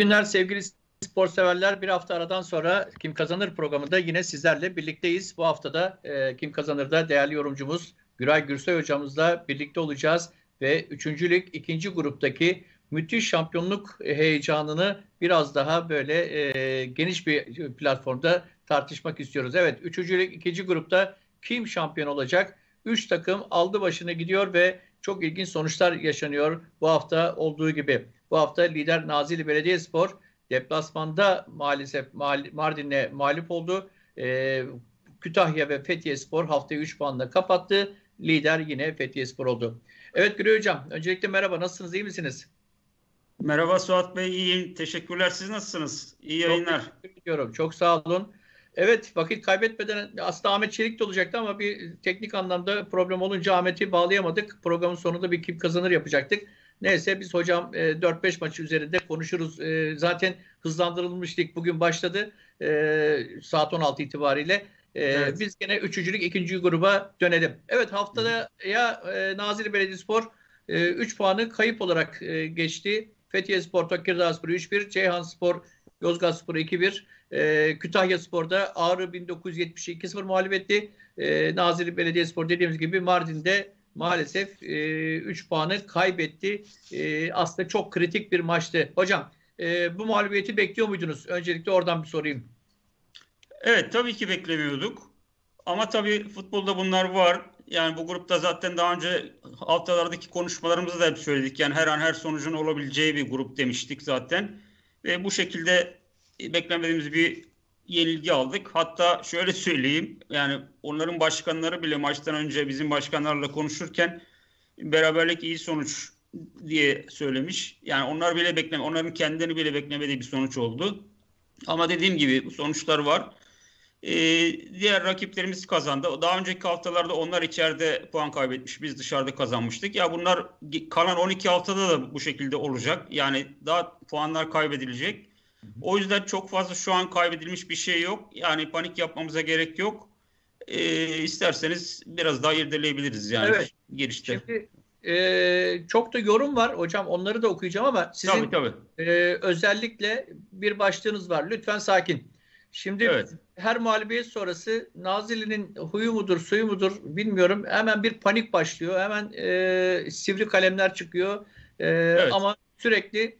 Günler sevgili spor severler. Bir hafta aradan sonra Kim Kazanır programında yine sizlerle birlikteyiz. Bu haftada e, Kim Kazanır'da değerli yorumcumuz Güray Gürsoy hocamızla birlikte olacağız ve 3. lig 2. gruptaki müthiş şampiyonluk heyecanını biraz daha böyle e, geniş bir platformda tartışmak istiyoruz. Evet 3. lig 2. grupta kim şampiyon olacak? 3 takım aldı başını gidiyor ve çok ilginç sonuçlar yaşanıyor bu hafta olduğu gibi. Bu hafta lider Nazilli Belediyespor deplasmanda maalesef Mardin'e mağlup oldu. Ee, Kütahya ve Fethiye Spor haftayı 3 puanla kapattı. Lider yine Fethiye Spor oldu. Evet Gürü Hocam, öncelikle merhaba, nasılsınız, iyi misiniz? Merhaba Suat Bey, iyiyim. Teşekkürler. Siz nasılsınız? İyi yayınlar. Çok teşekkür ediyorum. Çok sağ olun. Evet vakit kaybetmeden aslında Ahmet Çelik de olacaktı ama bir teknik anlamda problem olunca Ahmet'i bağlayamadık. Programın sonunda bir kim kazanır yapacaktık. Neyse biz hocam 4-5 e, maç üzerinde konuşuruz. E, zaten hızlandırılmış lig bugün başladı e, saat 16 itibariyle. Evet. Biz gene üçüncülük ikinci gruba dönelim. Evet haftada ya Nazilli Belediyespor 3 puanı kayıp olarak geçti. Fethiye Spor, Tekirdağ Spor 3-1, Ceyhan Spor, Yozgat Spor 2-1. E, Kütahya Spor'da Ağrı 1972-0 mağlup etti. E, Nazilli Belediyespor dediğimiz gibi Mardin'de maalesef e, 3 puanı kaybetti. E, aslında çok kritik bir maçtı. Hocam e, bu mağlubiyeti bekliyor muydunuz? Öncelikle oradan bir sorayım. Evet tabii ki beklemiyorduk. Ama tabii futbolda bunlar var. Yani bu grupta zaten daha önce haftalardaki konuşmalarımızda da hep söyledik. Yani her an her sonucun olabileceği bir grup demiştik zaten. Ve bu şekilde beklemediğimiz bir yenilgi aldık. Hatta şöyle söyleyeyim yani onların başkanları bile maçtan önce bizim başkanlarla konuşurken beraberlik iyi sonuç diye söylemiş. Yani onlar bile bekleme, onların kendilerini bile beklemediği bir sonuç oldu. Ama dediğim gibi bu sonuçlar var. Ee, diğer rakiplerimiz kazandı. Daha önceki haftalarda onlar içeride puan kaybetmiş. Biz dışarıda kazanmıştık. Ya bunlar kalan 12 haftada da bu şekilde olacak. Yani daha puanlar kaybedilecek. O yüzden çok fazla şu an kaybedilmiş bir şey yok. Yani panik yapmamıza gerek yok. E, isterseniz biraz daha irdeleyebiliriz yani evet. girişte. Şimdi e, çok da yorum var hocam onları da okuyacağım ama sizin tabii, tabii. E, özellikle bir başlığınız var. Lütfen sakin. Şimdi evet. her mağlubiyet sonrası Nazilli'nin huyu mudur, suyu mudur bilmiyorum. Hemen bir panik başlıyor. Hemen e, sivri kalemler çıkıyor. E, evet. Ama sürekli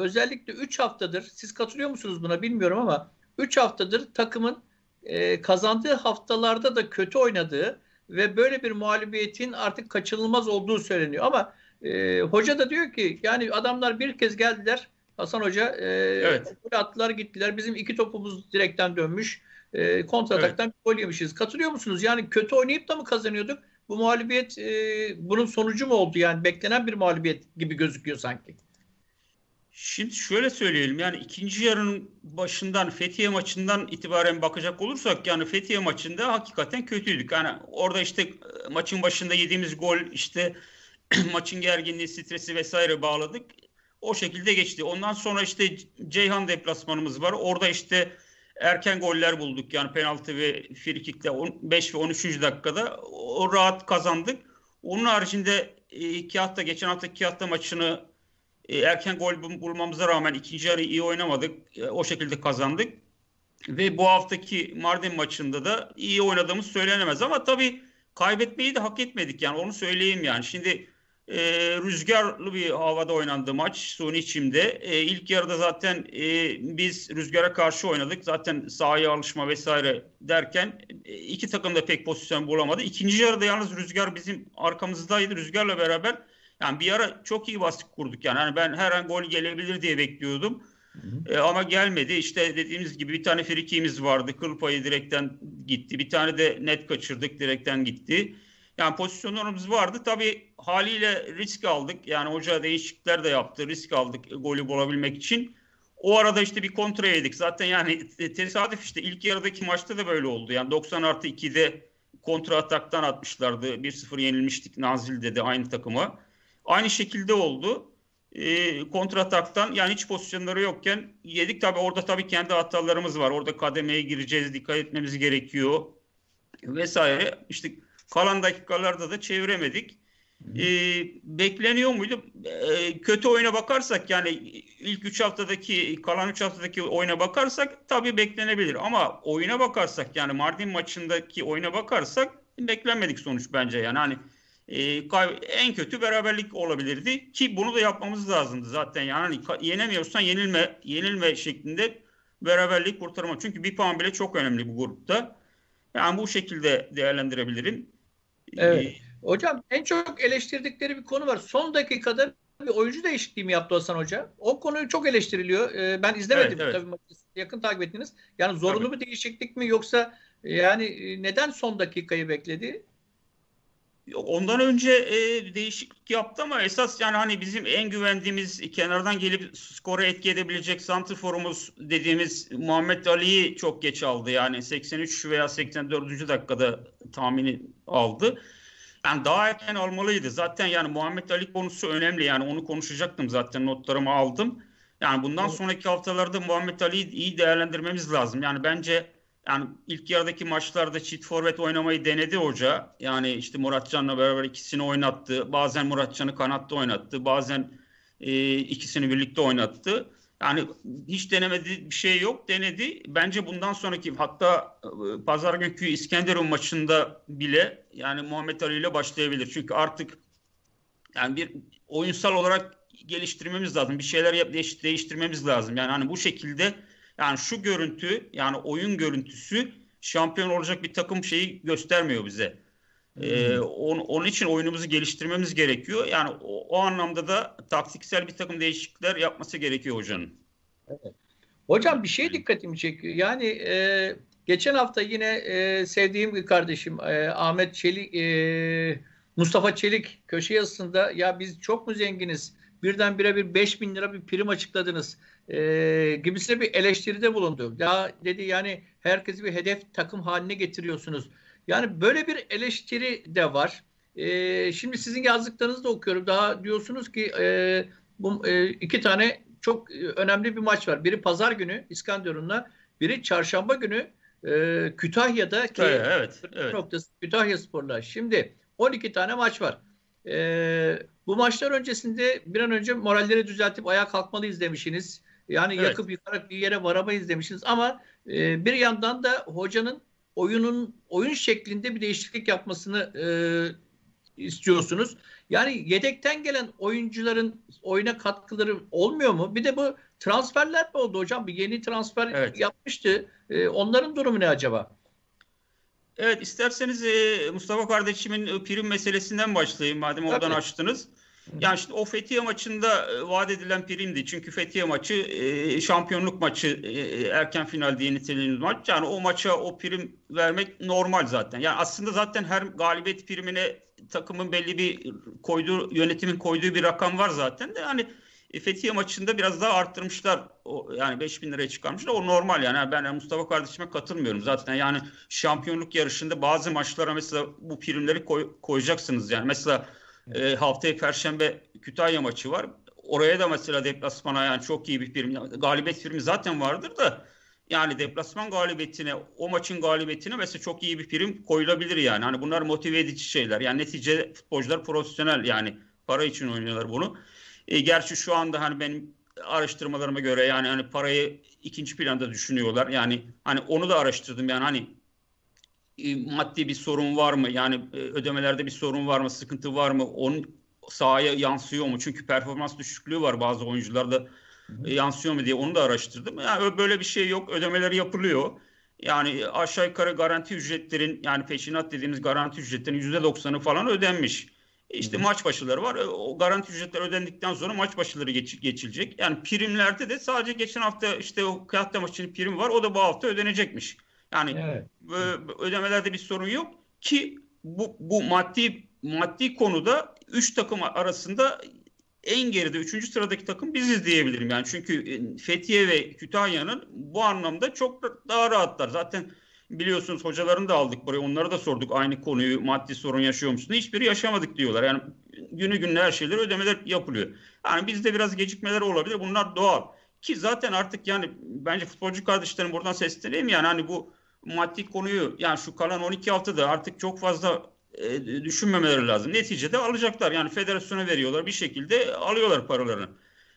özellikle 3 haftadır siz katılıyor musunuz buna bilmiyorum ama 3 haftadır takımın e, kazandığı haftalarda da kötü oynadığı ve böyle bir mağlubiyetin artık kaçınılmaz olduğu söyleniyor. Ama e, hoca da diyor ki yani adamlar bir kez geldiler Hasan Hoca e, evet. attılar gittiler. Bizim iki topumuz direkten dönmüş. E, kontrataktan evet. bir gol yemişiz. Katılıyor musunuz? Yani kötü oynayıp da mı kazanıyorduk? Bu mağlubiyet e, bunun sonucu mu oldu? Yani beklenen bir mağlubiyet gibi gözüküyor sanki. Şimdi şöyle söyleyelim yani ikinci yarının başından Fethiye maçından itibaren bakacak olursak yani Fethiye maçında hakikaten kötüydük. Yani orada işte e, maçın başında yediğimiz gol işte maçın gerginliği, stresi vesaire bağladık. O şekilde geçti. Ondan sonra işte Ceyhan deplasmanımız var. Orada işte erken goller bulduk. Yani penaltı ve frikikle 5 ve 13. dakikada o rahat kazandık. Onun haricinde e, iki hafta geçen hafta iki hafta maçını e, erken gol bulmamıza rağmen ikinci yarı iyi oynamadık. E, o şekilde kazandık. Ve bu haftaki Mardin maçında da iyi oynadığımız söylenemez. Ama tabii kaybetmeyi de hak etmedik yani onu söyleyeyim yani. Şimdi e, rüzgarlı bir havada oynandı maç suni çimde. E, ilk yarıda zaten e, biz rüzgara karşı oynadık. Zaten sahaya alışma vesaire derken e, iki takım da pek pozisyon bulamadı. İkinci yarıda yalnız rüzgar bizim arkamızdaydı. Rüzgarla beraber yani bir ara çok iyi baskı kurduk yani. yani ben her an gol gelebilir diye bekliyordum. Hı hı. E, ama gelmedi. İşte dediğimiz gibi bir tane frikimiz vardı. Kıl payı direkten gitti. Bir tane de net kaçırdık direkten gitti. Yani pozisyonlarımız vardı. Tabii haliyle risk aldık. Yani hoca değişiklikler de yaptı. Risk aldık golü bulabilmek için. O arada işte bir kontra yedik. Zaten yani tesadüf işte ilk yarıdaki maçta da böyle oldu. Yani 90 artı 2'de kontra ataktan atmışlardı. 1-0 yenilmiştik Nazil'de de aynı takıma. Aynı şekilde oldu. E, kontrataktan yani hiç pozisyonları yokken yedik. Tabi orada tabii kendi hatalarımız var. Orada kademeye gireceğiz, dikkat etmemiz gerekiyor vesaire. İşte kalan dakikalarda da çeviremedik. e, bekleniyor muydu? E, kötü oyuna bakarsak yani ilk 3 haftadaki kalan 3 haftadaki oyuna bakarsak tabii beklenebilir ama oyuna bakarsak yani Mardin maçındaki oyuna bakarsak beklenmedik sonuç bence yani hani e, en kötü beraberlik olabilirdi ki bunu da yapmamız lazımdı zaten yani hani yenemiyorsan yenilme yenilme şeklinde beraberlik kurtarma çünkü bir puan bile çok önemli bu grupta yani bu şekilde değerlendirebilirim. Evet. Ee, Hocam en çok eleştirdikleri bir konu var. Son dakikada bir oyuncu değişikliği mi yaptı Hasan Hoca? O konuyu çok eleştiriliyor. Ee, ben izlemedim evet, evet. tabii yakın takip ettiniz. Yani zorunlu tabii. bir değişiklik mi yoksa yani e, neden son dakikayı bekledi? Ondan önce e, değişiklik yaptı ama esas yani hani bizim en güvendiğimiz kenardan gelip skoru etki edebilecek santrforumuz dediğimiz Muhammed Ali'yi çok geç aldı. Yani 83 veya 84. dakikada tahmini aldı. Yani daha erken almalıydı. Zaten yani Muhammed Ali konusu önemli. Yani onu konuşacaktım zaten notlarımı aldım. Yani bundan sonraki haftalarda Muhammed Ali'yi iyi değerlendirmemiz lazım. Yani bence yani ilk yarıdaki maçlarda çift forvet oynamayı denedi hoca. Yani işte Muratcan'la beraber ikisini oynattı. Bazen Muratcan'ı kanatta oynattı. Bazen e, ikisini birlikte oynattı. Yani hiç denemediği bir şey yok. Denedi. Bence bundan sonraki hatta e, pazar günkü İskenderun maçında bile yani Muhammed Ali ile başlayabilir. Çünkü artık yani bir oyunsal olarak geliştirmemiz lazım. Bir şeyler yap, değiş, değiştirmemiz lazım. Yani hani bu şekilde yani şu görüntü yani oyun görüntüsü şampiyon olacak bir takım şeyi göstermiyor bize. Ee, on, onun için oyunumuzu geliştirmemiz gerekiyor. Yani o, o anlamda da taktiksel bir takım değişiklikler yapması gerekiyor hocanın. Evet. Hocam bir şey dikkatimi çekiyor. Yani e, geçen hafta yine e, sevdiğim bir kardeşim e, Ahmet Çelik, e, Mustafa Çelik köşe yazısında ya biz çok mu zenginiz? Birdenbire bir 5 bin lira bir prim açıkladınız e, gibisine bir eleştiride bulundu. Ya dedi yani herkesi bir hedef takım haline getiriyorsunuz. Yani böyle bir eleştiri de var. E, şimdi sizin yazdıklarınızı da okuyorum. Daha diyorsunuz ki e, bu e, iki tane çok önemli bir maç var. Biri pazar günü İskenderun'la, biri çarşamba günü e, Kütahya'da ki evet, evet, evet. noktası Kütahya Spor'la. Şimdi 12 tane maç var. E, bu maçlar öncesinde bir an önce moralleri düzeltip ayağa kalkmalıyız demişsiniz. Yani evet. yakıp yıkarak bir yere varamayız demişsiniz ama e, bir yandan da hocanın oyunun oyun şeklinde bir değişiklik yapmasını e, istiyorsunuz. Yani yedekten gelen oyuncuların oyuna katkıları olmuyor mu? Bir de bu transferler mi oldu hocam? Bir yeni transfer evet. yapmıştı. E, onların durumu ne acaba? Evet isterseniz e, Mustafa kardeşimin e, prim meselesinden başlayayım madem oradan Tabii. açtınız. Yani işte o Fethiye maçında e, vaat edilen primdi. Çünkü Fethiye maçı e, şampiyonluk maçı e, erken final diye nitelediğimiz maç. Yani o maça o prim vermek normal zaten. Yani aslında zaten her galibiyet primine takımın belli bir koyduğu yönetimin koyduğu bir rakam var zaten de yani Fethiye maçında biraz daha arttırmışlar. O, yani 5 bin liraya çıkarmışlar. O normal yani. Ben Mustafa kardeşime katılmıyorum zaten. Yani şampiyonluk yarışında bazı maçlara mesela bu primleri koy, koyacaksınız yani. Mesela e, haftaya Perşembe Kütahya maçı var. Oraya da mesela deplasmana yani çok iyi bir prim. Galibiyet primi zaten vardır da yani deplasman galibiyetine, o maçın galibiyetine mesela çok iyi bir prim koyulabilir yani. Hani bunlar motive edici şeyler. Yani netice futbolcular profesyonel yani para için oynuyorlar bunu. E, gerçi şu anda hani benim araştırmalarıma göre yani hani parayı ikinci planda düşünüyorlar. Yani hani onu da araştırdım yani hani e, maddi bir sorun var mı? Yani e, ödemelerde bir sorun var mı? Sıkıntı var mı? Onun sahaya yansıyor mu? Çünkü performans düşüklüğü var bazı oyuncularda e, yansıyor mu diye onu da araştırdım. Yani böyle bir şey yok. Ödemeler yapılıyor. Yani aşağı yukarı garanti ücretlerin yani peşinat dediğimiz garanti ücretlerin %90'ı falan ödenmiş. İşte Hı. maç başıları var. O garanti ücretler ödendikten sonra maç başıları geç, geçilecek. Yani primlerde de sadece geçen hafta işte o Kıyakta maçının prim var. O da bu hafta ödenecekmiş. Yani evet. ödemelerde bir sorun yok ki bu, bu maddi maddi konuda üç takım arasında en geride üçüncü sıradaki takım biziz diyebilirim yani. Çünkü e, Fethiye ve Kütahya'nın bu anlamda çok daha rahatlar. Zaten biliyorsunuz hocalarını da aldık buraya. Onlara da sorduk aynı konuyu maddi sorun yaşıyor musun? Hiçbiri yaşamadık diyorlar. Yani günü gününe her şeyler ödemeler yapılıyor. Yani bizde biraz gecikmeler olabilir. Bunlar doğal. Ki zaten artık yani bence futbolcu kardeşlerim buradan sesleneyim yani hani bu maddi konuyu yani şu kalan 12 haftada artık çok fazla e, düşünmemeleri lazım. Neticede alacaklar. Yani federasyona veriyorlar bir şekilde alıyorlar paralarını.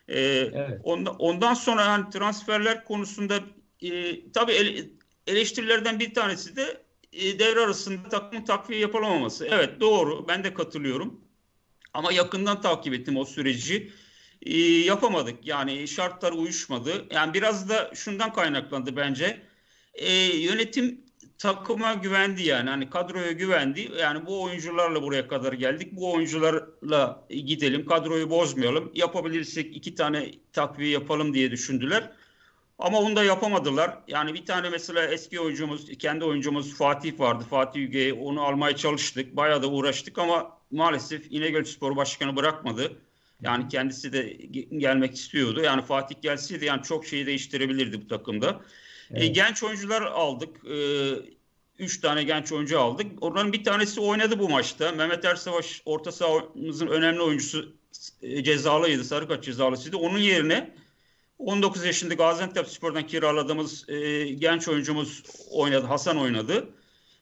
E, evet. ondan, ondan sonra yani transferler konusunda e, tabii ele, eleştirilerden bir tanesi de e, devre arasında takımın takviye yapılamaması. Evet doğru ben de katılıyorum. Ama yakından takip ettim o süreci. E, yapamadık. Yani şartlar uyuşmadı. Yani biraz da şundan kaynaklandı bence. E, yönetim takıma güvendi yani. Hani kadroya güvendi. Yani bu oyuncularla buraya kadar geldik. Bu oyuncularla gidelim. Kadroyu bozmayalım. Yapabilirsek iki tane takviye yapalım diye düşündüler. Ama onu da yapamadılar. Yani bir tane mesela eski oyuncumuz, kendi oyuncumuz Fatih vardı. Fatih Yüge'yi onu almaya çalıştık. Bayağı da uğraştık ama maalesef İnegöl Spor Başkanı bırakmadı. Yani kendisi de gelmek istiyordu. Yani Fatih gelseydi yani çok şeyi değiştirebilirdi bu takımda. E, evet. E, genç oyuncular aldık. E, üç tane genç oyuncu aldık. Onların bir tanesi oynadı bu maçta. Mehmet Ersavaş orta sahamızın önemli oyuncusu e, cezalıydı. Sarı kart cezalısıydı. Onun yerine 19 yaşında Gaziantep Spor'dan kiraladığımız e, genç oyuncumuz oynadı. Hasan oynadı.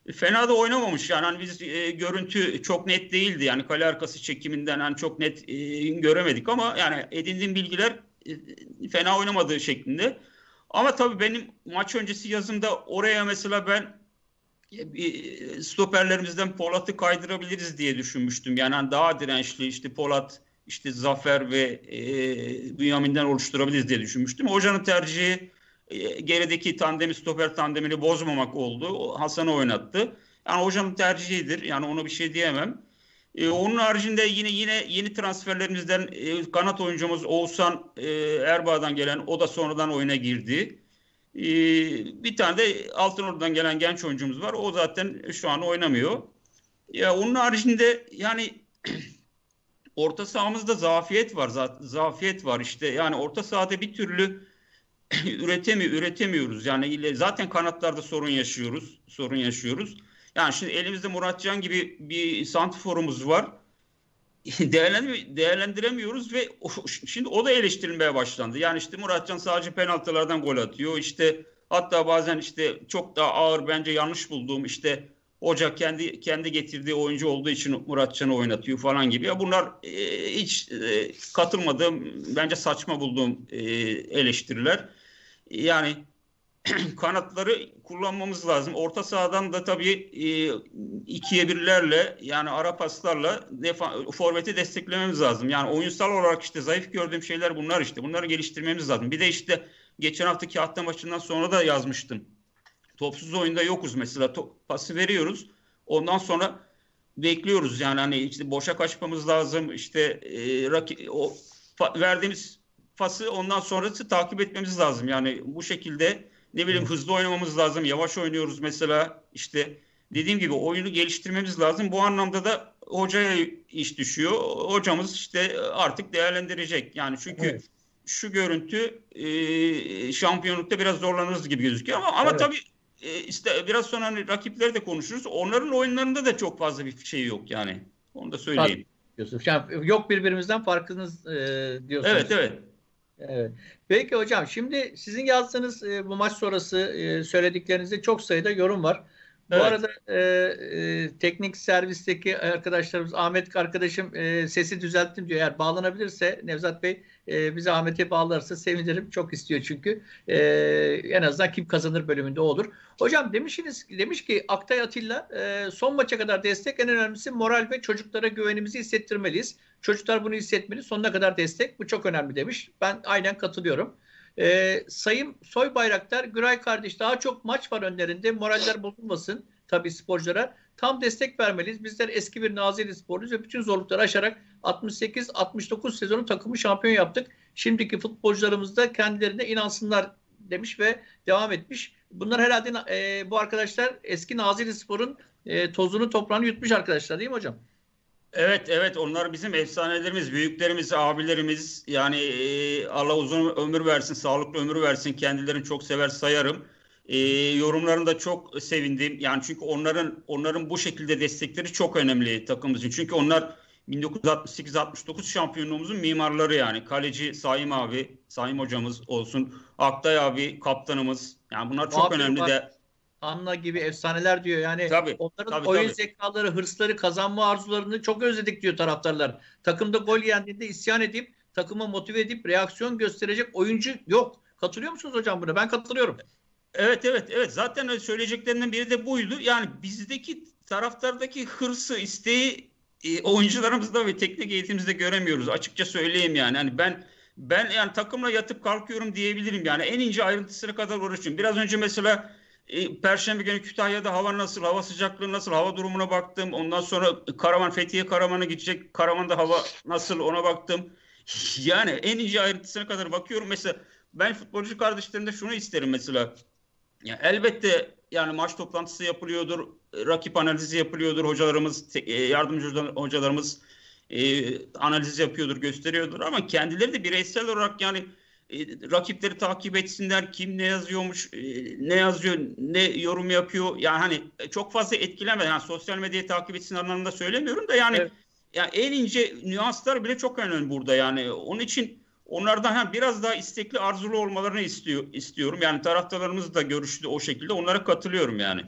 E, fena da oynamamış yani hani biz e, görüntü çok net değildi yani kale arkası çekiminden hani çok net e, göremedik ama yani edindiğim bilgiler e, fena oynamadığı şeklinde. Ama tabii benim maç öncesi yazımda oraya mesela ben e, stoperlerimizden Polat'ı kaydırabiliriz diye düşünmüştüm. Yani hani daha dirençli işte Polat işte Zafer ve e, Bünyamin'den oluşturabiliriz diye düşünmüştüm. Hocanın tercihi e, gerideki tandemi stoper tandemini bozmamak oldu. Hasan'ı oynattı. Yani hocanın tercihidir. Yani ona bir şey diyemem. E, onun haricinde yine yine yeni transferlerimizden e, kanat oyuncumuz Oğuzhan e, Erbaa'dan gelen o da sonradan oyuna girdi. E, bir tane de Altınordu'dan gelen genç oyuncumuz var. O zaten şu an oynamıyor. Ya onun haricinde yani orta sahamızda zafiyet var. Zafiyet var işte. Yani orta sahada bir türlü üretemi üretemiyoruz. Yani zaten kanatlarda sorun yaşıyoruz. Sorun yaşıyoruz. Yani şimdi elimizde Muratcan gibi bir santiforumuz var. değerlendiremiyoruz ve şimdi o da eleştirilmeye başlandı. Yani işte Muratcan sadece penaltılardan gol atıyor. İşte hatta bazen işte çok daha ağır bence yanlış bulduğum işte Hoca kendi kendi getirdiği oyuncu olduğu için Muratcan'ı oynatıyor falan gibi. Ya bunlar e, hiç e, katılmadığım, bence saçma bulduğum e, eleştiriler. Yani kanatları kullanmamız lazım. Orta sahadan da tabii e, ikiye birlerle yani ara paslarla defa, forveti desteklememiz lazım. Yani oyunsal olarak işte zayıf gördüğüm şeyler bunlar işte. Bunları geliştirmemiz lazım. Bir de işte geçen hafta kağıtta maçından sonra da yazmıştım. Topsuz oyunda yokuz mesela. Top, pası veriyoruz. Ondan sonra bekliyoruz yani hani işte boşa kaçmamız lazım. İşte e, raki, o verdiğimiz pası ondan sonrası takip etmemiz lazım. Yani bu şekilde ne bileyim hızlı oynamamız lazım. Yavaş oynuyoruz mesela. İşte dediğim gibi oyunu geliştirmemiz lazım. Bu anlamda da hocaya iş düşüyor. Hocamız işte artık değerlendirecek. Yani çünkü evet. şu görüntü e, şampiyonlukta biraz zorlanırız gibi gözüküyor ama ama evet. tabii e, işte biraz sonra hani rakipleri de konuşuruz. Onların oyunlarında da çok fazla bir şey yok yani. Onu da söyleyeyim. Diyorsunuz. Yani yok birbirimizden farkınız e, diyorsunuz. Evet evet. Evet. Peki hocam şimdi sizin yazdığınız e, bu maç sonrası e, söylediklerinizde çok sayıda yorum var. Bu evet. arada e, e, teknik servisteki arkadaşlarımız Ahmet arkadaşım e, sesi düzelttim diyor. Eğer bağlanabilirse Nevzat Bey e, bize Ahmet'e bağlarsa sevinirim. Çok istiyor çünkü. E, en azından kim kazanır bölümünde olur. Hocam demişsiniz demiş ki Aktay Atilla e, son maça kadar destek en önemlisi moral ve çocuklara güvenimizi hissettirmeliyiz. Çocuklar bunu hissetmeli. Sonuna kadar destek. Bu çok önemli demiş. Ben aynen katılıyorum. Ee, Sayın Soy Bayraktar, Güray kardeş daha çok maç var önlerinde. Moraller bozulmasın tabii sporculara. Tam destek vermeliyiz. Bizler eski bir Nazilli sporluyuz ve bütün zorlukları aşarak 68-69 sezonu takımı şampiyon yaptık. Şimdiki futbolcularımız da kendilerine inansınlar demiş ve devam etmiş. Bunlar herhalde e, bu arkadaşlar eski Nazilli Spor'un e, tozunu toprağını yutmuş arkadaşlar değil mi hocam? Evet evet onlar bizim efsanelerimiz, büyüklerimiz, abilerimiz. Yani e, Allah uzun ömür versin, sağlıklı ömür versin. Kendilerini çok sever sayarım. E, yorumlarında çok sevindim. Yani çünkü onların onların bu şekilde destekleri çok önemli takımımız için. Çünkü onlar 1968-69 şampiyonluğumuzun mimarları yani. Kaleci Saim abi, Saim hocamız olsun. Aktay abi kaptanımız. Yani bunlar çok Muhabir önemli var. de Anna gibi efsaneler diyor. Yani tabii, onların tabii, oyun tabii. zekaları, hırsları, kazanma arzularını çok özledik diyor taraftarlar. Takımda gol yendiğinde isyan edip takımı motive edip reaksiyon gösterecek oyuncu yok. Katılıyor musunuz hocam buna? Ben katılıyorum. Evet evet evet zaten söyleyeceklerinden biri de buydu. Yani bizdeki taraftardaki hırsı, isteği e, oyuncularımızda ve teknik eğitimimizde göremiyoruz. Açıkça söyleyeyim yani. Hani ben ben yani takımla yatıp kalkıyorum diyebilirim yani. En ince ayrıntısına kadar uğraşıyorum. Biraz önce mesela Perşembe günü Kütahya'da hava nasıl, hava sıcaklığı nasıl, hava durumuna baktım. Ondan sonra Karaman, Fethiye Karaman'a gidecek. Karaman'da hava nasıl ona baktım. Yani en ince ayrıntısına kadar bakıyorum. Mesela ben futbolcu kardeşlerimde şunu isterim mesela. Ya elbette yani maç toplantısı yapılıyordur, rakip analizi yapılıyordur, hocalarımız, e, yardımcı hocalarımız e, analiz yapıyordur, gösteriyordur ama kendileri de bireysel olarak yani e, rakipleri takip etsinler, kim ne yazıyormuş, e, ne yazıyor, ne yorum yapıyor. Yani hani çok fazla etkileme, yani sosyal medyayı takip etsin anlamında söylemiyorum da yani evet. yani en ince nüanslar bile çok önemli burada yani. Onun için onlardan hem biraz daha istekli, arzulu olmalarını istiyor istiyorum. Yani taraftarlarımız da görüştü o şekilde. Onlara katılıyorum yani.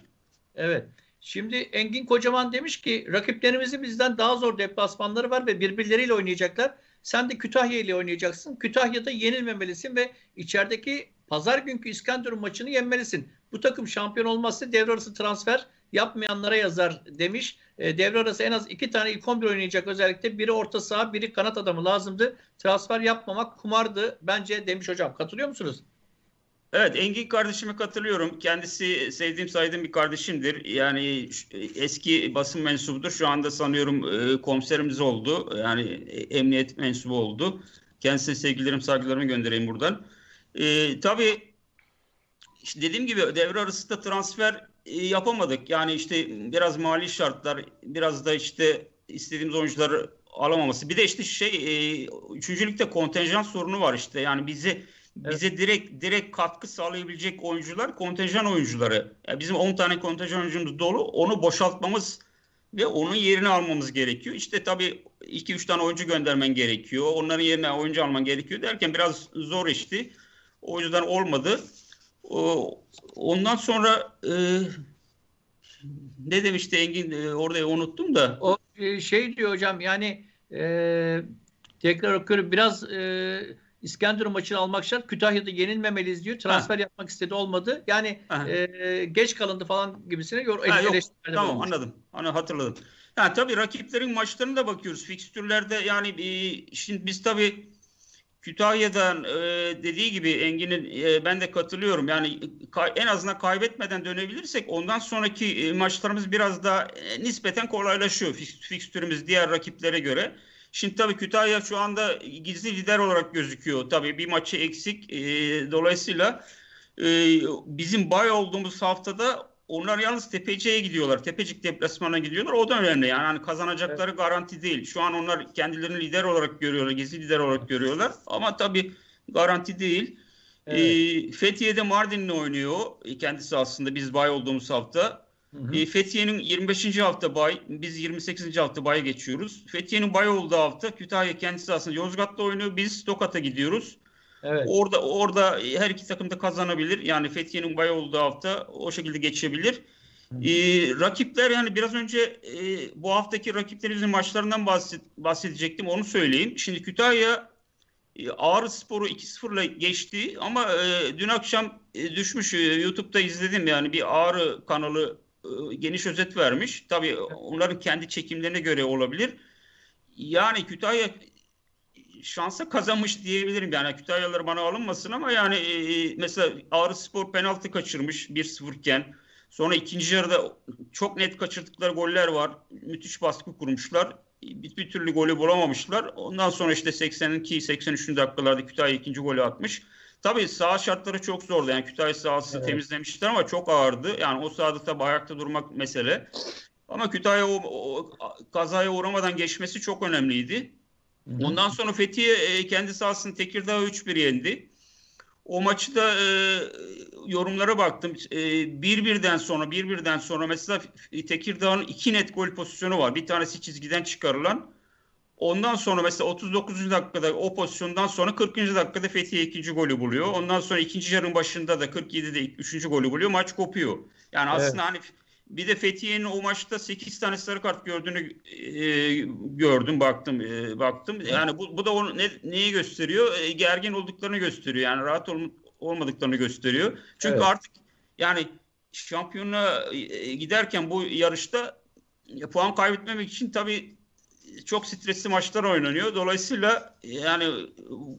Evet. Şimdi Engin Kocaman demiş ki rakiplerimizin bizden daha zor deplasmanları var ve birbirleriyle oynayacaklar. Sen de Kütahya ile oynayacaksın. Kütahya'da yenilmemelisin ve içerideki pazar günkü İskenderun maçını yenmelisin. Bu takım şampiyon olmazsa devre arası transfer yapmayanlara yazar demiş. E, devre arası en az iki tane ilk 11 oynayacak özellikle. Biri orta saha, biri kanat adamı lazımdı. Transfer yapmamak kumardı bence demiş hocam. Katılıyor musunuz? Evet Engin kardeşime katılıyorum. Kendisi sevdiğim saydığım bir kardeşimdir. Yani eski basın mensubudur. Şu anda sanıyorum e, komiserimiz oldu. Yani e, emniyet mensubu oldu. Kendisine sevgilerim saygılarımı göndereyim buradan. E, tabii işte dediğim gibi devre arasında transfer e, yapamadık. Yani işte biraz mali şartlar, biraz da işte istediğimiz oyuncuları alamaması. Bir de işte şey, e, üçüncülükte kontenjan sorunu var işte. Yani bizi bize evet. direkt direkt katkı sağlayabilecek oyuncular kontenjan oyuncuları. Yani bizim 10 tane kontenjan oyuncumuz dolu. Onu boşaltmamız ve onun yerini almamız gerekiyor. İşte tabii 2-3 tane oyuncu göndermen gerekiyor. Onların yerine oyuncu alman gerekiyor derken biraz zor işti. O yüzden olmadı. Ondan sonra e, ne demişti Engin e, orada unuttum da. O e, şey diyor hocam yani e, tekrar okuyorum biraz e, İskenderun maçını almak şart. Kütahya'da yenilmemeliyiz diyor. Transfer ha. yapmak istedi olmadı. Yani e, geç kalındı falan gibisine yor, ha, Tamam olmuş. anladım. Hani hatırladım. Yani tabii rakiplerin maçlarına da bakıyoruz. Fikstürlerde yani e, şimdi biz tabii Kütahya'dan e, dediği gibi Engin'in e, ben de katılıyorum. Yani kay, en azından kaybetmeden dönebilirsek ondan sonraki e, maçlarımız biraz daha e, nispeten kolaylaşıyor. Fikstürümüz diğer rakiplere göre. Şimdi tabii Kütahya şu anda gizli lider olarak gözüküyor. Tabii bir maçı eksik. E, dolayısıyla e, bizim bay olduğumuz haftada onlar yalnız Tepeci'ye gidiyorlar. Tepecik deplasmana gidiyorlar. O da önemli. Yani hani kazanacakları evet. garanti değil. Şu an onlar kendilerini lider olarak görüyorlar. Gizli lider olarak görüyorlar. Ama tabii garanti değil. Evet. E, Fethiye'de Mardin'le oynuyor. Kendisi aslında biz bay olduğumuz hafta. E, Fethiye'nin 25. hafta bay, biz 28. hafta bay geçiyoruz. Fethiye'nin bay olduğu hafta Kütahya kendisi aslında Yozgat'ta oynuyor. Biz Tokat'a gidiyoruz. Evet. Orada orada her iki takım da kazanabilir. Yani Fethiye'nin bay olduğu hafta o şekilde geçebilir. Ee, rakipler yani biraz önce e, bu haftaki rakiplerimizin maçlarından bahset, bahsedecektim. Onu söyleyeyim. Şimdi Kütahya e, Ağrı Spor'u 2-0'la geçti ama e, dün akşam e, düşmüş e, YouTube'da izledim yani bir Ağrı kanalı geniş özet vermiş. Tabii onların kendi çekimlerine göre olabilir. Yani Kütahya şansa kazanmış diyebilirim. Yani Kütahyalılar bana alınmasın ama yani e, e mesela Ağrı Spor penaltı kaçırmış 1-0 iken. Sonra ikinci yarıda çok net kaçırdıkları goller var. Müthiş baskı kurmuşlar. Bir, bir türlü golü bulamamışlar. Ondan sonra işte 82 83. dakikalarda Kütahya ikinci golü atmış. Tabii saha şartları çok zordu. Yani Kütahya sahası evet. temizlemişler ama çok ağırdı. Yani o sahada tabii ayakta durmak mesele. Ama Kütahya o, o kazaya uğramadan geçmesi çok önemliydi. Hı-hı. Ondan sonra Fethiye e, kendi sahasını Tekirdağ 3-1 yendi. O maçı da e, yorumlara baktım. E, bir birden sonra bir birden sonra mesela Tekirdağ'ın iki net gol pozisyonu var. Bir tanesi çizgiden çıkarılan. Ondan sonra mesela 39. dakikada o pozisyondan sonra 40. dakikada Fethiye ikinci golü buluyor. Ondan sonra ikinci yarının başında da 47'de üçüncü golü buluyor. Maç kopuyor. Yani evet. aslında hani bir de Fethiye'nin o maçta 8 tane sarı kart gördüğünü e, gördüm, baktım, e, baktım. Yani bu, bu da onu ne, neyi gösteriyor? E, gergin olduklarını gösteriyor. Yani rahat ol, olmadıklarını gösteriyor. Çünkü evet. artık yani şampiyona e, giderken bu yarışta e, puan kaybetmemek için tabii çok stresli maçlar oynanıyor. Dolayısıyla yani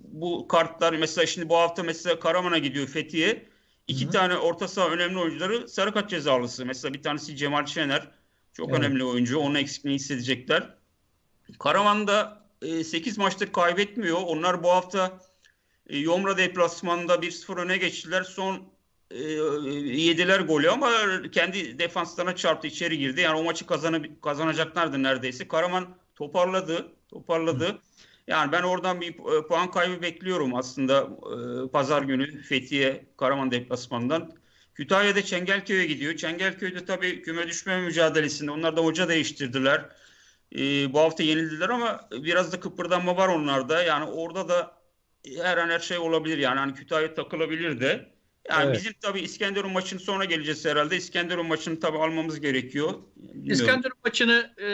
bu kartlar mesela şimdi bu hafta mesela Karaman'a gidiyor Fethiye. İki Hı-hı. tane orta saha önemli oyuncuları sarı kart cezalısı. Mesela bir tanesi Cemal Şener. Çok evet. önemli oyuncu. Onun eksikliğini hissedecekler. Karaman'da e, 8 maçtır kaybetmiyor. Onlar bu hafta e, Yomra deplasmanında 1-0 öne geçtiler. Son e, yediler golü ama kendi defanslarına çarptı içeri girdi. Yani o maçı kazanı, kazanacaklardı neredeyse. Karaman toparladı. Toparladı. Hı. Yani ben oradan bir e, puan kaybı bekliyorum aslında e, pazar günü Fethiye Karaman deplasmanından. Kütahya'da Çengelköy'e gidiyor. Çengelköy'de tabii küme düşme mücadelesinde onlar da hoca değiştirdiler. E, bu hafta yenildiler ama biraz da kıpırdanma var onlarda. Yani orada da her an her şey olabilir. Yani hani Kütahya takılabilir de. Yani evet. bizim tabii İskenderun maçını sonra geleceğiz herhalde. İskenderun maçını tabii almamız gerekiyor. Bilmiyorum. İskenderun maçını e,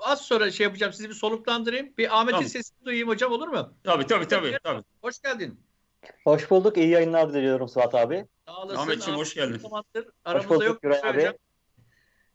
az sonra şey yapacağım. Sizi bir soluklandırayım. Bir Ahmet'in tamam. sesini duyayım hocam olur mu? Tabii tabii tabii. tabii. Hoş geldin. Hoş bulduk. İyi yayınlar diliyorum Suat abi. Sağ olasın. Ahmetciğim hoş geldin. Aramızda hoş bulduk, yok. Abi.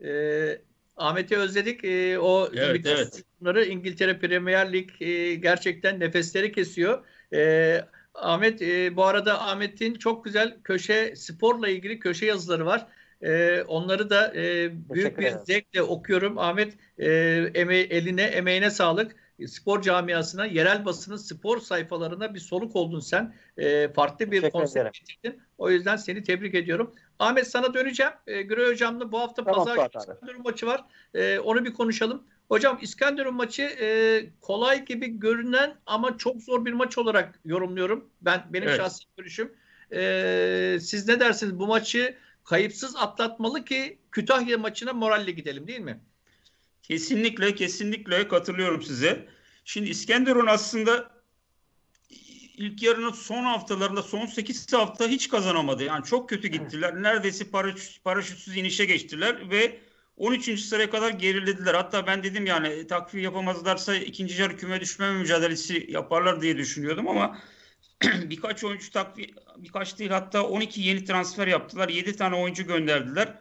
Ee, Ahmet'i özledik. Ee, o evet, evet. Bunları İngiltere Premier Lig e, gerçekten nefesleri kesiyor. Ee, Ahmet e, bu arada Ahmet'in çok güzel köşe sporla ilgili köşe yazıları var. E, onları da e, büyük bir zevkle okuyorum. Ahmet e, eme eline emeğine sağlık. Spor camiasına, yerel basının spor sayfalarına bir soluk oldun sen. E, farklı bir konsept getirdin. O yüzden seni tebrik ediyorum. Ahmet sana döneceğim. E, Güray Hocam'la bu hafta tamam, pazar İskenderun maçı var. E, onu bir konuşalım. Hocam İskenderun maçı e, kolay gibi görünen ama çok zor bir maç olarak yorumluyorum. Ben benim evet. şahsi görüşüm. E, siz ne dersiniz? Bu maçı kayıpsız atlatmalı ki Kütahya maçına moralle gidelim değil mi? Kesinlikle kesinlikle katılıyorum size. Şimdi İskenderun aslında ilk yarının son haftalarında son 8 hafta hiç kazanamadı. Yani çok kötü gittiler. Neredeyse paraşüt, paraşütsüz inişe geçtiler ve 13. sıraya kadar gerilediler. Hatta ben dedim yani takviye yapamazlarsa ikinci yarı küme düşme mücadelesi yaparlar diye düşünüyordum ama birkaç oyuncu takviye birkaç değil hatta 12 yeni transfer yaptılar. 7 tane oyuncu gönderdiler.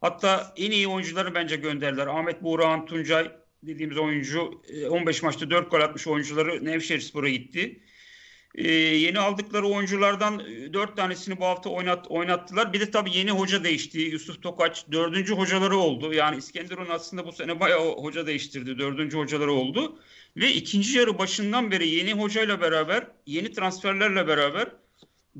Hatta en iyi oyuncuları bence gönderdiler. Ahmet Buğrahan Tuncay dediğimiz oyuncu 15 e, maçta 4 gol atmış oyuncuları Nevşehir Spor'a gitti. Ee, yeni aldıkları oyunculardan 4 tanesini bu hafta oynat, oynattılar. Bir de tabii yeni hoca değişti. Yusuf Tokaç dördüncü hocaları oldu. Yani İskenderun aslında bu sene bayağı hoca değiştirdi. Dördüncü hocaları oldu. Ve ikinci yarı başından beri yeni hocayla beraber, yeni transferlerle beraber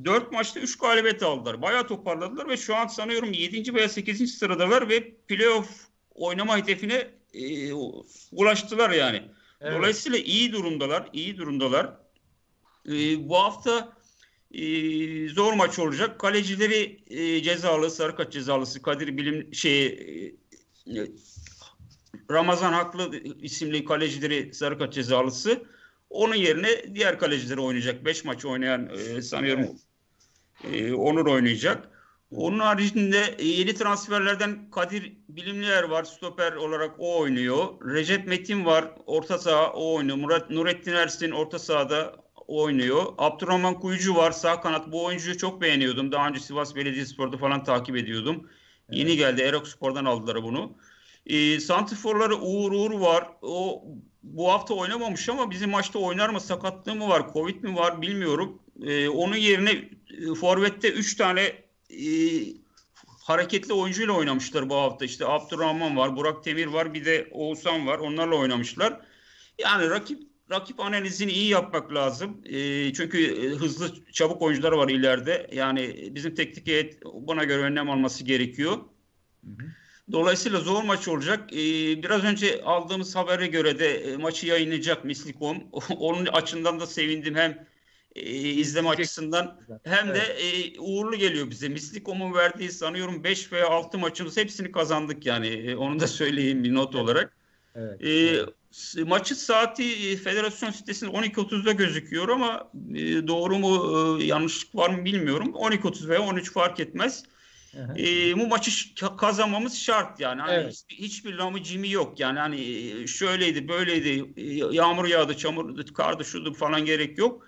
4 maçta 3 galibiyet aldılar. Bayağı toparladılar ve şu an sanıyorum 7. veya 8. sıradalar ve playoff oynama hedefine e, ulaştılar yani. Evet. Dolayısıyla iyi durumdalar, iyi durumdalar. E, bu hafta e, zor maç olacak. Kalecileri e, cezalı, sarı cezalısı Kadir Bilim şey e, Ramazan Haklı isimli kalecileri sarı cezalısı. Onun yerine diğer kalecileri oynayacak. 5 maç oynayan e, sanıyorum e, Onur oynayacak. Onun haricinde yeni transferlerden Kadir Bilimliyer var. Stoper olarak o oynuyor. Recep Metin var. Orta saha o oynuyor. Murat Nurettin Ersin orta sahada oynuyor. Abdurrahman Kuyucu var. Sağ kanat. Bu oyuncuyu çok beğeniyordum. Daha önce Sivas Belediyespor'da falan takip ediyordum. Evet. Yeni geldi. Erok Spor'dan aldılar bunu. E, Santiforları Uğur Uğur var. O bu hafta oynamamış ama bizim maçta oynar mı? Sakatlığı mı var? Covid mi var? Bilmiyorum. E, onun yerine e, Forvet'te 3 tane e, hareketli oyuncuyla oynamışlar bu hafta. İşte Abdurrahman var, Burak Temir var, bir de Oğuzhan var. Onlarla oynamışlar. Yani rakip rakip analizini iyi yapmak lazım. E, çünkü hızlı, çabuk oyuncular var ileride. Yani bizim teknik heyet buna göre önlem alması gerekiyor. Hı hı. Dolayısıyla zor maç olacak. Ee, biraz önce aldığımız habere göre de e, maçı yayınlayacak Mislikom. Onun açısından da sevindim hem e, izleme açısından hem de e, uğurlu geliyor bize. Mislikom'un verdiği sanıyorum 5 veya 6 maçımız hepsini kazandık yani. E, onu da söyleyeyim bir not olarak. Evet. E, evet. Maçı saati e, federasyon sitesinde 12.30'da gözüküyor ama e, doğru mu e, yanlışlık var mı bilmiyorum. 12.30 veya 13 fark etmez. e, bu maçı kazanmamız şart yani. Hani evet. hiçbir, hiçbir lamıcimi yok yani hani şöyleydi böyleydi yağmur yağdı çamur kardı şudu falan gerek yok.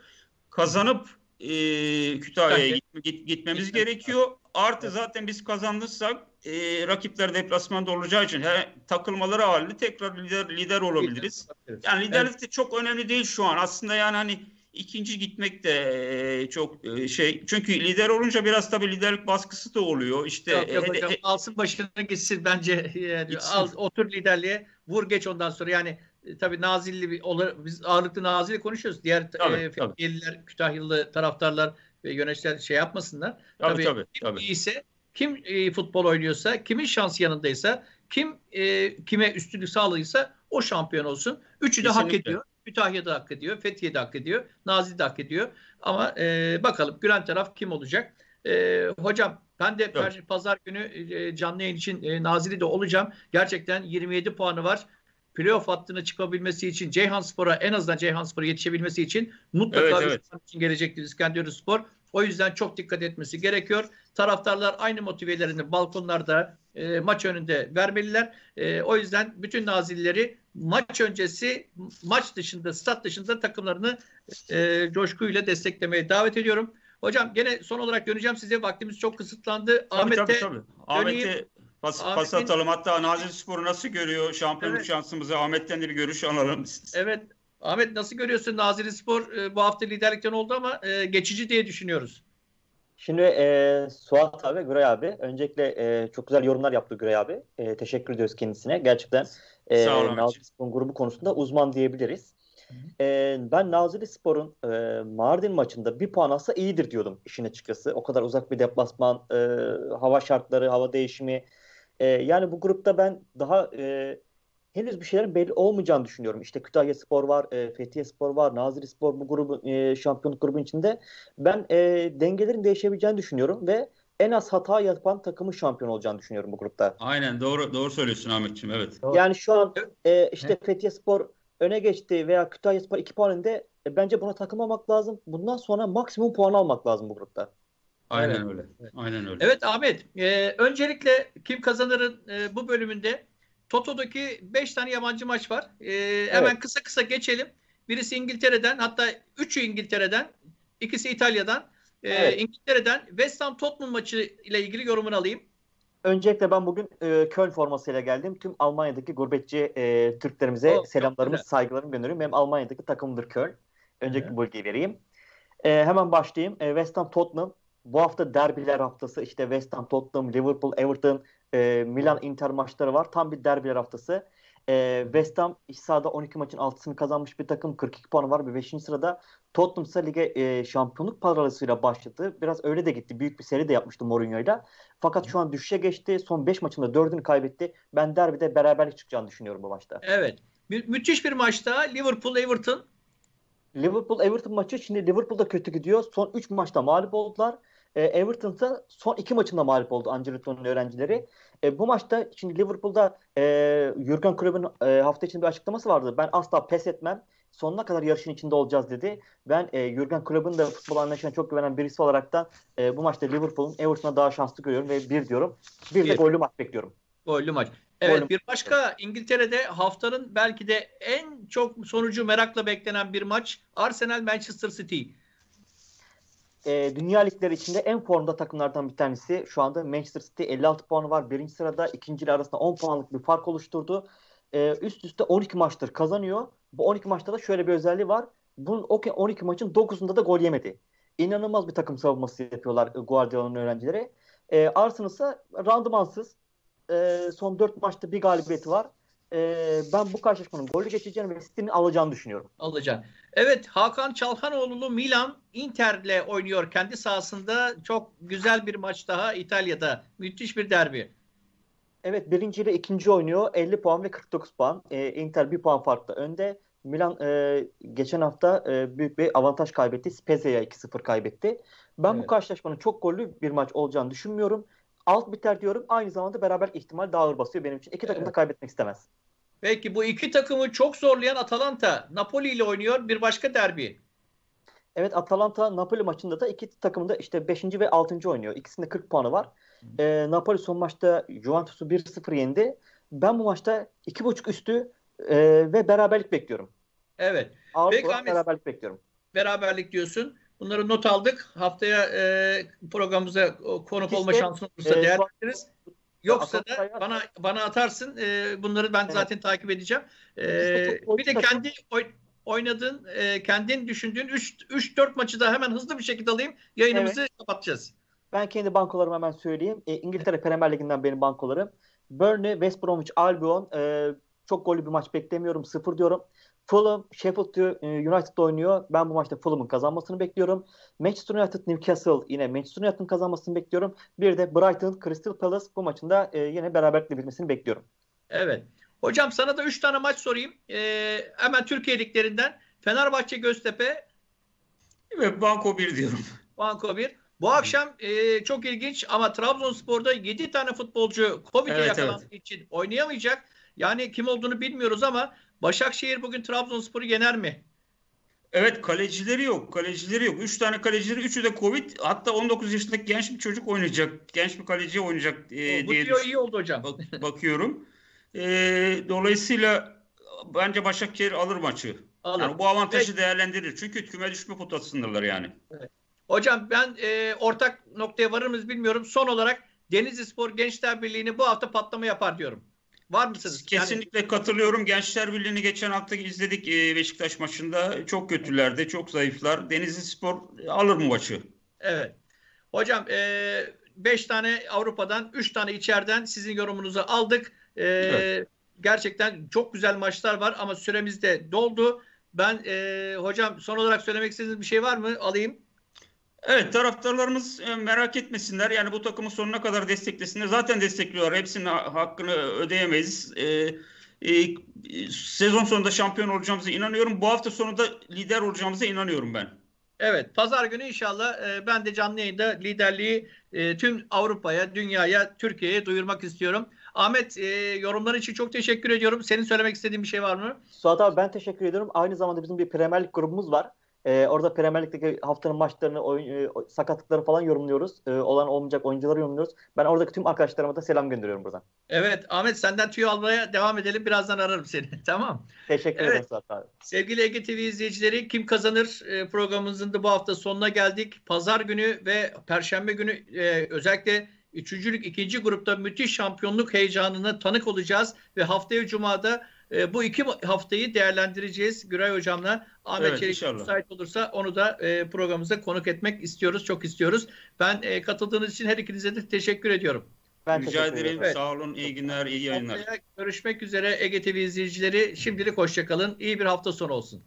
Kazanıp e, Kütahya'ya git, git, gitmemiz Gitmem. gerekiyor. Artı evet. zaten biz kazanırsak e, rakipler deplasmanda olacağı için he, takılmaları halinde tekrar lider lider olabiliriz. Yani liderlik evet. de çok önemli değil şu an. Aslında yani hani ikinci gitmek de e, çok e, şey çünkü lider olunca biraz tabii liderlik baskısı da oluyor. İşte yok, yok, hocam, alsın başına gitsin bence yani al, otur liderliğe vur geç ondan sonra yani e, tabii Nazilli bir olur biz ağırlıklı Nazilli konuşuyoruz. Diğer tabii, e, tabii. Kütahyalı taraftarlar ve yöneticiler şey yapmasınlar. Tabii tabii. tabii iyiyse kim e, futbol oynuyorsa, kimin şansı yanındaysa, kim e, kime üstünlük sağladıysa o şampiyon olsun. Üçü de Kesinlikle. hak ediyor. Kütahya'da hak ediyor, Fethiye'de hak ediyor, Nazilli'de hak ediyor. Ama e, bakalım gülen taraf kim olacak? E, hocam ben de evet. pazar günü e, canlı yayın için e, Nazilli'de olacağım. Gerçekten 27 puanı var. Playoff hattına çıkabilmesi için Ceyhan Spor'a en azından Ceyhan Spor'a yetişebilmesi için mutlaka evet, evet. için gelecektir İskenderun Spor. O yüzden çok dikkat etmesi gerekiyor. Taraftarlar aynı motivelerini balkonlarda e, maç önünde vermeliler. E, o yüzden bütün nazilleri maç öncesi, maç dışında, stat dışında takımlarını e, coşkuyla desteklemeye davet ediyorum. Hocam gene son olarak döneceğim size. Vaktimiz çok kısıtlandı. Ahmet'e Ahmet'e pas, pas atalım. Hatta Nazil Spor'u nasıl görüyor şampiyonluk evet. şansımızı? Ahmet'ten de bir görüş alalım. Evet. Ahmet nasıl görüyorsun Nazilli Spor e, bu hafta liderlikten oldu ama e, geçici diye düşünüyoruz. Şimdi e, Suat abi, Güray abi öncelikle e, çok güzel yorumlar yaptı Güray abi. E, teşekkür ediyoruz kendisine. Gerçekten e, Nazilli Spor'un grubu konusunda uzman diyebiliriz. E, ben Nazilli Spor'un e, Mardin maçında bir puan alsa iyidir diyordum işin açıkçası. O kadar uzak bir deplasman, e, hava şartları, hava değişimi. E, yani bu grupta ben daha e, henüz bir şeylerin belli olmayacağını düşünüyorum. İşte Kütahya Spor var, e, Fethiye Spor var, Nazilli Spor bu grubu e, şampiyonluk grubun içinde. Ben e, dengelerin değişebileceğini düşünüyorum ve en az hata yapan takımın şampiyon olacağını düşünüyorum bu grupta. Aynen doğru doğru söylüyorsun Ahmetciğim evet. Doğru. Yani şu an e, işte Fethiye Spor öne geçti veya Kütahya Spor 2 puan önünde e, bence buna takılmamak lazım. Bundan sonra maksimum puan almak lazım bu grupta. Aynen evet. öyle. Aynen öyle. Evet Ahmet, e, öncelikle kim kazanırın e, bu bölümünde Toto'daki 5 tane yabancı maç var. E, evet. Hemen kısa kısa geçelim. Birisi İngiltere'den, hatta 3'ü İngiltere'den, ikisi İtalya'dan. E, evet. İngiltere'den West Ham Tottenham maçı ile ilgili yorumunu alayım. Öncelikle ben bugün e, Köln formasıyla geldim. Tüm Almanya'daki gurbetçi e, Türklerimize oh, selamlarımı, saygılarımı gönderiyorum. Benim Almanya'daki takımdır Köln. Önceki bu bilgiyi vereyim. E, hemen başlayayım. E, West Ham Tottenham. Bu hafta derbiler haftası. İşte West Ham Tottenham, Liverpool, Everton, e, Milan Inter maçları var. Tam bir derbiler haftası. E, West Ham iç sahada 12 maçın 6'sını kazanmış bir takım. 42 puanı var ve 5. sırada. Tottenham ise lige e, şampiyonluk parolasıyla başladı. Biraz öyle de gitti. Büyük bir seri de yapmıştı Mourinho'yla. Fakat şu an düşüşe geçti. Son 5 maçında 4'ünü kaybetti. Ben derbide beraberlik çıkacağını düşünüyorum bu maçta. Evet. Mü- müthiş bir maçta Liverpool Everton. Liverpool Everton maçı şimdi Liverpool'da kötü gidiyor. Son 3 maçta mağlup oldular. E, Everton'da son 2 maçında mağlup oldu Ancelotti'nin öğrencileri. E, bu maçta şimdi Liverpool'da e, Jurgen Klopp'un e, hafta içinde bir açıklaması vardı. Ben asla pes etmem. Sonuna kadar yarışın içinde olacağız dedi. Ben e, Jurgen Klopp'un da futbol anlayışına çok güvenen birisi olarak da e, bu maçta Liverpool'un Everton'a daha şanslı görüyorum ve bir diyorum. Bir, bir. de gollü maç bekliyorum. Gollü maç. Evet gollü bir başka İngiltere'de haftanın belki de en çok sonucu merakla beklenen bir maç Arsenal Manchester City e, dünya ligleri içinde en formda takımlardan bir tanesi. Şu anda Manchester City 56 puanı var. Birinci sırada ikinciyle arasında 10 puanlık bir fark oluşturdu. E, üst üste 12 maçtır kazanıyor. Bu 12 maçta da şöyle bir özelliği var. Bunun 12 maçın 9'unda da gol yemedi. İnanılmaz bir takım savunması yapıyorlar Guardiola'nın öğrencileri. E, Arsenal ise randımansız. E, son 4 maçta bir galibiyeti var e, ben bu karşılaşmanın golü geçeceğini ve City'nin alacağını düşünüyorum. Alacağını. Evet Hakan Çalhanoğlu Milan Inter'le oynuyor kendi sahasında. Çok güzel bir maç daha İtalya'da. Müthiş bir derbi. Evet birinci ile ikinci oynuyor. 50 puan ve 49 puan. E, Inter bir puan farklı önde. Milan e, geçen hafta e, büyük bir avantaj kaybetti. Spezia'ya 2-0 kaybetti. Ben evet. bu karşılaşmanın çok gollü bir maç olacağını düşünmüyorum. Alt biter diyorum. Aynı zamanda beraber ihtimal daha ağır basıyor benim için. İki takım evet. da kaybetmek istemez. Peki bu iki takımı çok zorlayan Atalanta Napoli ile oynuyor bir başka derbi. Evet Atalanta Napoli maçında da iki takım da işte 5. ve 6. oynuyor. İkisinde 40 puanı var. E, Napoli son maçta Juventus'u 1-0 yendi. Ben bu maçta 2.5 üstü e, ve beraberlik bekliyorum. Evet. Ağır Peki, Ahmet, beraberlik bekliyorum. Beraberlik diyorsun. Bunları not aldık. Haftaya e, programımıza konuk olma şansın olursa e, değerlendiririz. Yoksa da bana bana atarsın. E, bunları ben evet. zaten takip edeceğim. E, bir de kendi oy, oynadığın, e, kendin düşündüğün 3 4 maçı da hemen hızlı bir şekilde alayım. Yayınımızı evet. kapatacağız. Ben kendi bankolarımı hemen söyleyeyim. E, İngiltere Premier Ligi'nden benim bankolarım. Burnley, West Bromwich Albion. E, çok gollü bir maç beklemiyorum. Sıfır diyorum. Fulham, Sheffield e, United'da oynuyor. Ben bu maçta Fulham'ın kazanmasını bekliyorum. Manchester United, Newcastle yine Manchester United'ın kazanmasını bekliyorum. Bir de Brighton, Crystal Palace bu maçında e, yine beraberlikle bitmesini bekliyorum. Evet. Hocam sana da 3 tane maç sorayım. Ee, hemen Türkiye liglerinden. Fenerbahçe Göztepe. Evet Banko 1 diyorum. Banko 1. Bu akşam e, çok ilginç ama Trabzonspor'da 7 tane futbolcu Covid'e evet, yakalandığı evet. için oynayamayacak. Yani kim olduğunu bilmiyoruz ama Başakşehir bugün Trabzonspor'u yener mi? Evet kalecileri yok. Kalecileri yok. 3 tane kalecileri. Üçü de Covid. Hatta 19 yaşındaki genç bir çocuk oynayacak. Genç bir kaleci oynayacak e, Bu diye diyor iyi oldu hocam. Bak, bakıyorum. E, dolayısıyla bence Başakşehir alır maçı. Alır. Yani bu avantajı evet. değerlendirir. Çünkü küme düşme potasındalar yani. Evet. Hocam ben e, ortak noktaya varır mıyız bilmiyorum. Son olarak Denizli Spor Gençler Birliği'ni bu hafta patlama yapar diyorum. Var mısınız? Kesinlikle yani... katılıyorum. Gençler Birliği'ni geçen hafta izledik e, Beşiktaş maçında. Çok kötülerdi, çok zayıflar. Denizli Spor alır mı maçı? Evet. Hocam 5 e, tane Avrupa'dan, 3 tane içeriden sizin yorumunuzu aldık. E, evet. Gerçekten çok güzel maçlar var ama süremiz de doldu. Ben e, hocam son olarak söylemek istediğiniz bir şey var mı? Alayım. Evet taraftarlarımız e, merak etmesinler. Yani bu takımı sonuna kadar desteklesinler. Zaten destekliyorlar. Hepsinin hakkını ödeyemeyiz. Ee, e, sezon sonunda şampiyon olacağımıza inanıyorum. Bu hafta sonunda lider olacağımıza inanıyorum ben. Evet pazar günü inşallah e, ben de canlı yayında liderliği e, tüm Avrupa'ya, dünyaya, Türkiye'ye duyurmak istiyorum. Ahmet e, yorumlar için çok teşekkür ediyorum. Senin söylemek istediğin bir şey var mı? Suat abi ben teşekkür ediyorum. Aynı zamanda bizim bir Premier Lig grubumuz var. E, orada Premier Lig'deki haftanın maçlarını, oyun, e, sakatlıkları falan yorumluyoruz. E, olan olmayacak oyuncuları yorumluyoruz. Ben oradaki tüm arkadaşlarıma da selam gönderiyorum buradan. Evet Ahmet senden tüy almaya devam edelim. Birazdan ararım seni. tamam. Teşekkür evet. ederim Suat abi. Sevgili Ege TV izleyicileri kim kazanır e, programımızın da bu hafta sonuna geldik. Pazar günü ve Perşembe günü e, özellikle Üçüncülük ikinci grupta müthiş şampiyonluk heyecanına tanık olacağız ve haftaya Cuma'da e, bu iki haftayı değerlendireceğiz Güray Hocam'la. Ahmet evet, Çelik müsait olursa onu da e, programımıza konuk etmek istiyoruz. Çok istiyoruz. Ben e, katıldığınız için her ikinize de teşekkür ediyorum. Ben Rica ederim. Evet. Sağ olun. İyi günler, iyi yayınlar. Haftaya görüşmek üzere Ege TV izleyicileri. Şimdilik hoşçakalın. İyi bir hafta sonu olsun.